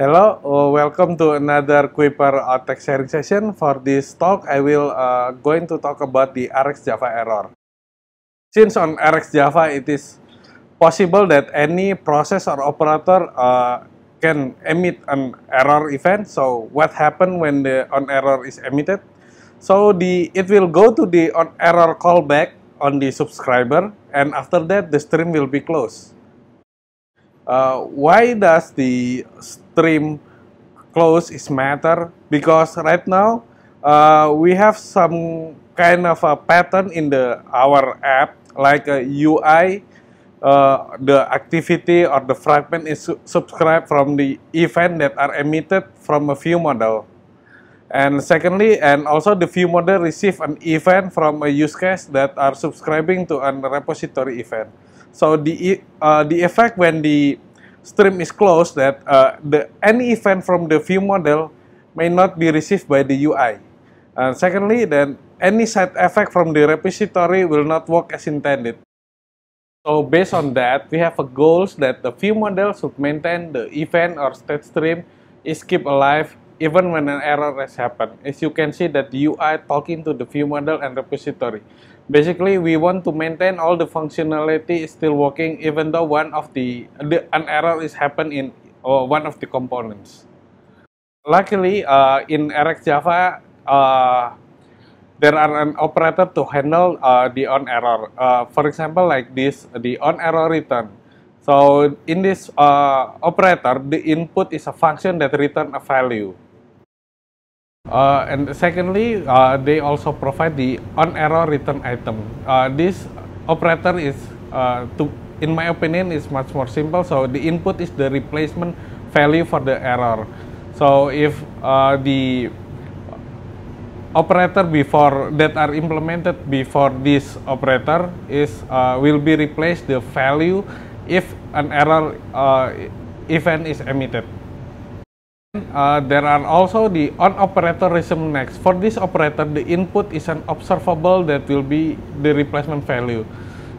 Hello, uh, welcome to another Kuiper Outtech sharing session. For this talk, I will uh, going to talk about the RX Java error. Since on RX Java, it is possible that any process or operator uh, can emit an error event. So what happened when the on error is emitted? So the it will go to the on error callback on the subscriber, and after that the stream will be closed. Uh, why does the stream close is matter? Because right now uh, we have some kind of a pattern in the our app like a UI uh, the activity or the fragment is su subscribed from the event that are emitted from a view model. And secondly, and also the view model receive an event from a use case that are subscribing to a repository event. So the uh, the effect when the stream is closed that uh, the any event from the view model may not be received by the UI. And secondly, then any side effect from the repository will not work as intended. So based on that, we have a goals that the view model should maintain the event or state stream is keep alive even when an error has happened. As you can see that the UI talking to the view model and repository. Basically, we want to maintain all the functionality still working even though one of the, the an error is happen in or one of the components. Luckily, uh, in RxJava, uh, there are an operator to handle uh, the on error. Uh, for example, like this, the on error return. So in this uh, operator, the input is a function that return a value. Uh, and secondly, uh, they also provide the on error return item. Uh, this operator is, uh, to, in my opinion, is much more simple. So the input is the replacement value for the error. So if uh, the operator before that are implemented before this operator is uh, will be replaced the value if an error event is emitted. Uh, there are also the on operator resume next. For this operator, the input is an observable that will be the replacement value.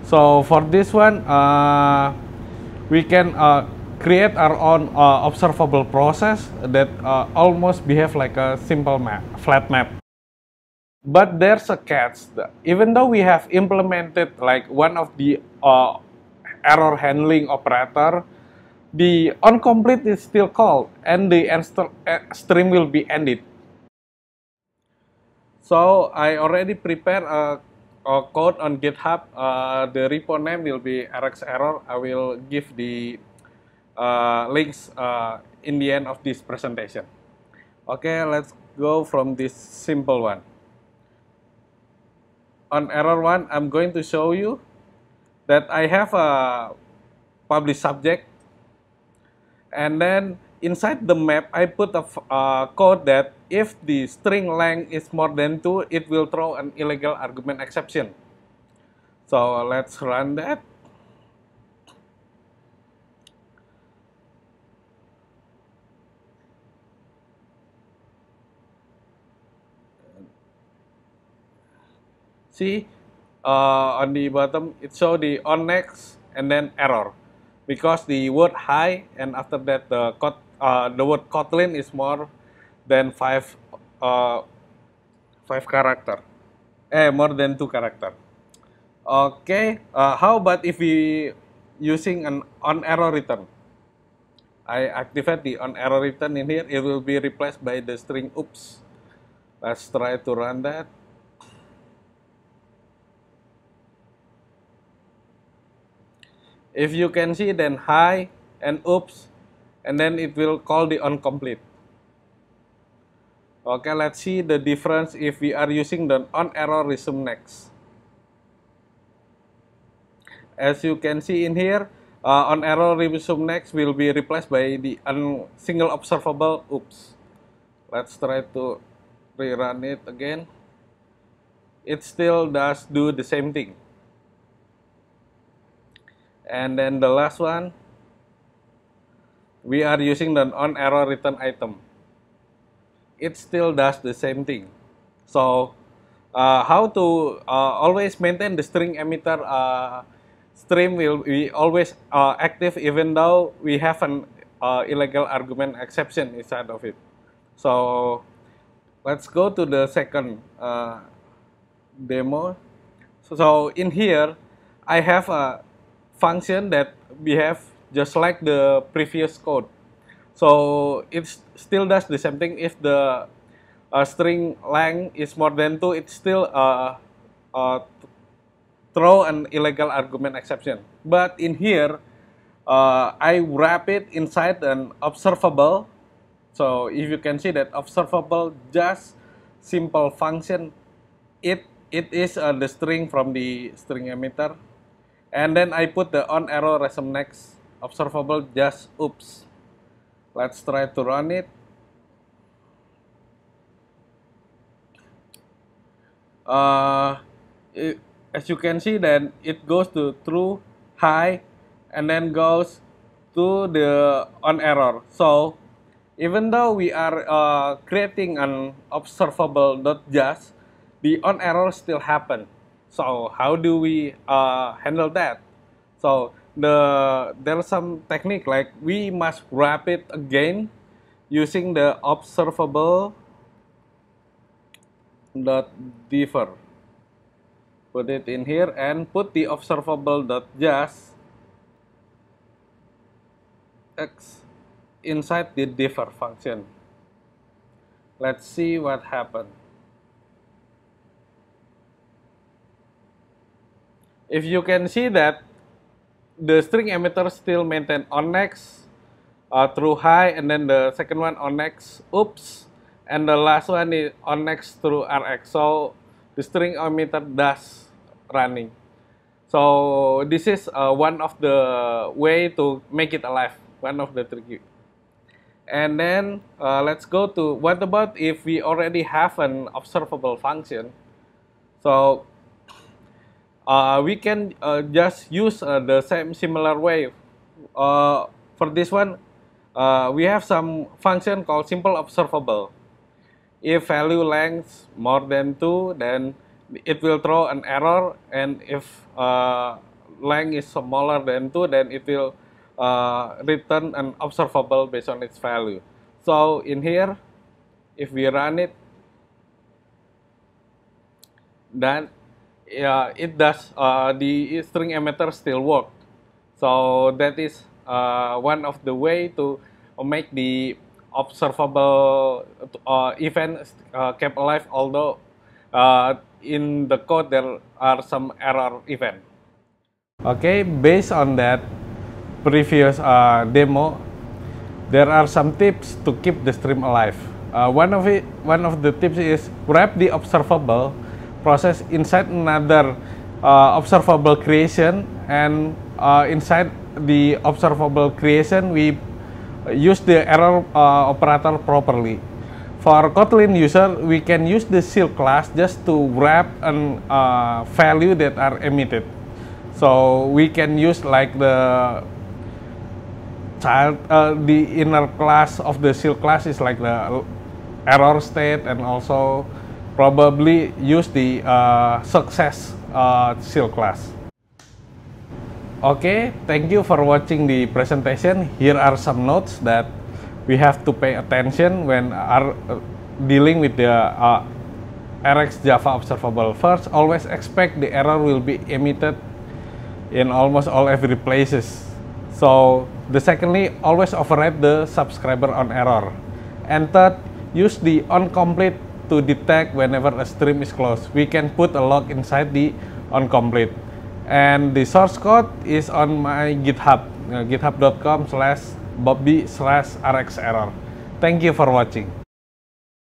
So for this one, uh, we can uh, create our own uh, observable process that uh, almost behave like a simple map, flat map. But there's a catch. Even though we have implemented like one of the uh, error handling operator, the onComplete is still called and the end eh, stream will be ended. So I already prepared a, a code on GitHub. Uh, the repo name will be RX error. I will give the uh, links uh, in the end of this presentation. Okay, let's go from this simple one. On error one, I'm going to show you that I have a PublishSubject and then inside the map I put a uh, code that if the string length is more than 2 it will throw an illegal argument exception. So let's run that. See uh, on the bottom it show the on next and then error because the word high and after that the uh, the word Kotlin is more than five uh, five character, eh more than two character. Okay, uh, how about if we using an on error return? I activate the on error return in here. It will be replaced by the string oops. Let's try to run that. If you can see then high and oops and then it will call the onComplete. Okay, let's see the difference if we are using the on error resume next. As you can see in here, uh, on error resume next will be replaced by the single observable oops. Let's try to rerun it again. It still does do the same thing. And then the last one, we are using the on error return item. It still does the same thing. So uh, how to uh, always maintain the string emitter uh, stream will be always uh, active even though we have an uh, illegal argument exception inside of it. So let's go to the second uh, demo. So, so in here, I have a function that behave just like the previous code. So it still does the same thing if the uh, string length is more than 2, it still uh, uh, throw an illegal argument exception. But in here, uh, I wrap it inside an observable. So if you can see that observable just simple function, it it is uh, the string from the string emitter. And then I put the on error resume next observable just oops. Let's try to run it. Uh, it, as you can see then it goes to true, high, and then goes to the on error. So even though we are uh, creating an observable dot just, the on error still happen. So how do we uh, handle that? So the there's some technique like we must wrap it again using the observable dot defer put it in here and put the observable dot just x inside the defer function. Let's see what happened if you can see that the string emitter still maintain on next uh, through high and then the second one on next oops and the last one is on next through rx. So the string emitter does running. So this is uh, one of the way to make it alive one of the tricky. And then uh, let's go to what about if we already have an observable function? So uh, we can uh, just use uh, the same similar way. Uh, for this one, uh, we have some function called simple observable. If value length more than 2, then it will throw an error, and if uh, length is smaller than 2, then it will return an observable based on its value. So in here, if we run it, then yeah, it does. Uh, the string emitter still work. So that is uh, one of the way to make the observable uh, event uh, kept alive. Although uh, in the code there are some error event. Okay, based on that previous uh, demo, there are some tips to keep the stream alive. one of it, one of the tips is wrap the observable process inside another uh, observable creation and uh, inside the observable creation we use the error uh, operator properly. For Kotlin user, we can use the sealed class just to wrap an uh, value that are emitted. So we can use like the child, uh, the inner class of the sealed class is like the error state and also probably use the uh, success uh, shield class. Okay, thank you for watching the presentation. Here are some notes that we have to pay attention when are uh, dealing with the uh, RX Java observable. First, always expect the error will be emitted in almost all every places. So, the secondly, always override the subscriber on error. And third, use the onComplete to detect whenever a stream is closed. We can put a log inside the onComplete. And the source code is on my GitHub, uh, github.com slash bobby slash rxerror. Thank you for watching.